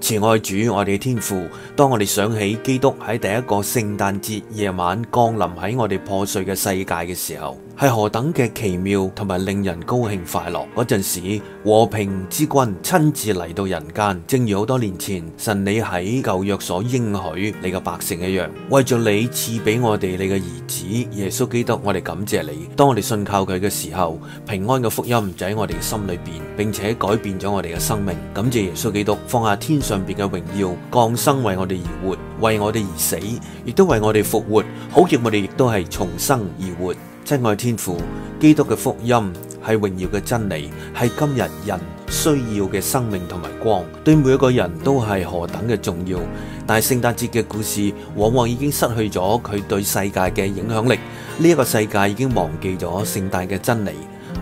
慈愛主，我哋嘅天父，當我哋想起基督喺第一個聖誕節夜晚降臨喺我哋破碎嘅世界嘅時候，係何等嘅奇妙同埋令人高興快樂。嗰陣時，和平之君親自嚟到人間，正如好多年前神你喺舊約所應許你嘅百姓一樣，為咗你賜俾我哋你嘅兒子耶穌基督，我哋感謝你。當我哋信靠佢嘅時候，平安嘅福音就喺我哋嘅心裏邊，並且改變咗我哋嘅生命。感謝耶穌基督放下天上邊嘅榮耀，降生為我哋而活，為我哋而死，亦都為我哋復活，好叫我哋亦都係重生而活。親愛天父，基督嘅福音係榮耀嘅真理，係今日人需要嘅生命同埋光，對每一個人都係何等嘅重要。但係聖誕節嘅故事往往已經失去咗佢對世界嘅影響力，呢一個世界已經忘記咗聖誕嘅真理。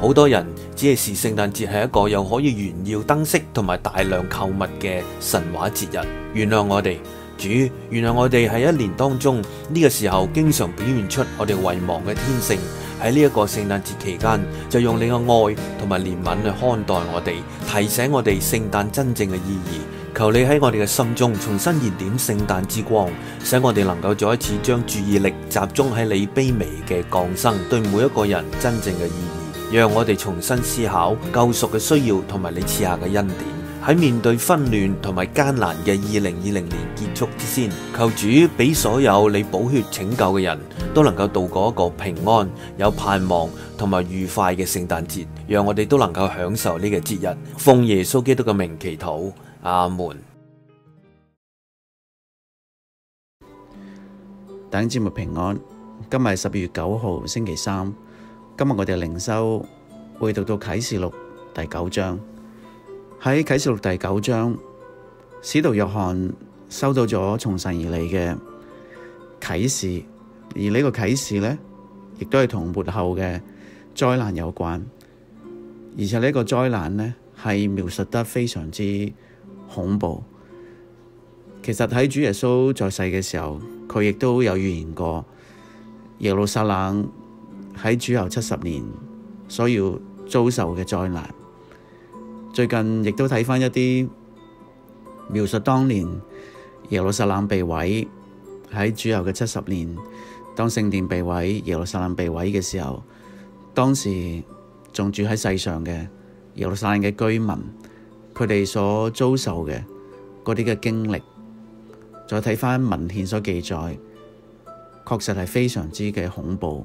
好多人只係視聖誕節係一个又可以炫耀灯饰同埋大量购物嘅神话节日。原谅我哋，主，原谅我哋喺一年当中呢个时候经常表现出我哋遗忘嘅天性。喺呢一个圣诞节期间，就用你嘅爱同埋怜悯去看待我哋，提醒我哋圣诞真正嘅意义。求你喺我哋嘅心中重新燃点圣诞之光，使我哋能够再一次将注意力集中喺你卑微嘅降生对每一个人真正嘅意义，讓我哋重新思考救赎嘅需要同埋你赐下嘅恩典。喺面對紛亂同埋艱難嘅二零二零年結束之先，求主俾所有你补血拯救嘅人都能夠度過一個平安、有盼望同埋愉快嘅聖誕節，讓我哋都能夠享受呢個節日。奉耶穌基督嘅名祈禱，阿門。弟兄姊妹平安，今日十二月九號星期三，今日我哋靈修會讀到啟示錄第九章。喺啟示錄第九章，使徒约翰收到咗從神而嚟嘅啟示，而呢個啟示咧，亦都係同末後嘅災難有關，而且呢個災難咧係描述得非常之恐怖。其實喺主耶穌在世嘅時候，佢亦都有預言過耶路撒冷喺主后七十年所要遭受嘅災難。最近亦都睇返一啲描述當年耶路撒冷被毀喺主後嘅七十年，當聖殿被毀、耶路撒冷被毀嘅時候，當時仲住喺世上嘅耶路撒冷嘅居民，佢哋所遭受嘅嗰啲嘅經歷，再睇返文獻所記載，確實係非常之嘅恐怖，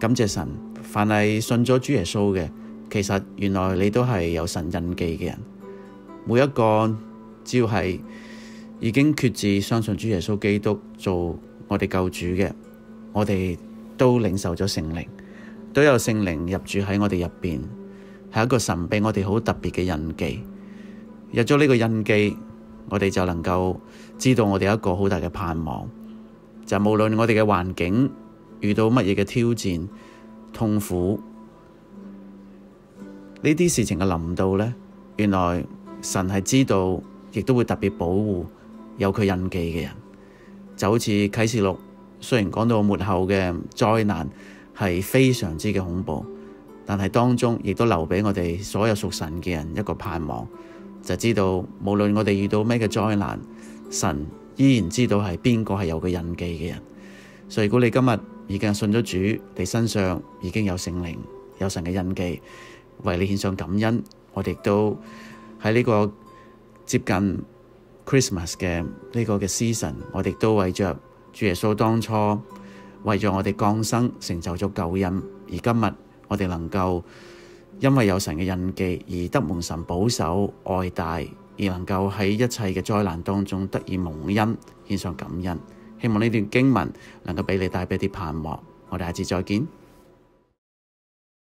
感謝神，凡係信咗主耶穌嘅。其實原來你都係有神印記嘅人，每一個只要係已經決志相信主耶穌基督做我哋救主嘅，我哋都領受咗聖靈，都有聖靈入住喺我哋入邊，係一個神俾我哋好特別嘅印記。入咗呢個印記，我哋就能夠知道我哋一個好大嘅盼望，就無論我哋嘅環境遇到乜嘢嘅挑戰、痛苦。呢啲事情嘅臨到咧，原來神係知道，亦都會特別保護有佢印記嘅人。就好似啟示錄，雖然講到末後嘅災難係非常之嘅恐怖，但係當中亦都留畀我哋所有屬神嘅人一個盼望，就知道無論我哋遇到咩嘅災難，神依然知道係邊個係有佢印記嘅人。所以如果你今日已經信咗主，你身上已經有聖靈，有神嘅印記。為你獻上感恩，我哋都喺呢個接近 Christmas 嘅呢個嘅 season，我哋都為着主耶穌當初為咗我哋降生成就咗救恩，而今日我哋能夠因為有神嘅印記而得蒙神保守愛戴，而能夠喺一切嘅災難當中得以蒙恩，獻上感恩。希望呢段經文能夠俾你帶俾啲盼望。我哋下次再見。